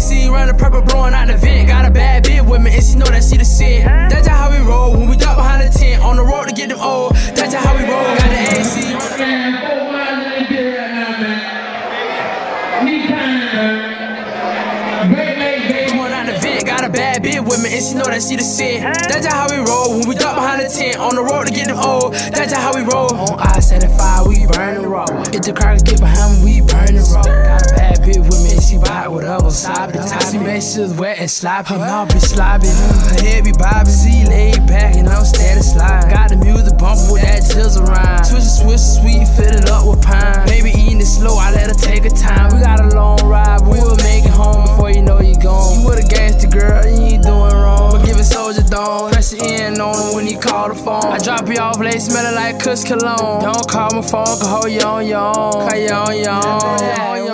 AC, running purple, blowing out the vent. Got a bad bitch with me, and she know that she the sin. That's just how we roll. When we duck behind the tent, on the road to get them old. That's just how we roll. Got the AC. The the got a bad bitch with me, and she know that she the sin. That's just how we roll. When we duck behind the tent, on the road to get them old. That's just how we roll. On I-75, we burn the raw. If the crackers get behind me, we burn the raw. Slide she make sure it's wet and sloppy. Her mouth be sloppy, her head be bobbing. She laid back, and I'm steady sliding. Got the music bumping with that jizzle rhyme. Twist a switch, sweet, fit it up with pine. Baby eating it slow, I let her take her time. We got a long ride, but we'll make it home before you know you gone. You would've gassed the girl, you ain't doing wrong. But giving soldier dawn, press it in on when he call the phone. I drop you off late, smelling like Kush cologne. Don't call my phone, cause hold you on your own. Cause you on your own.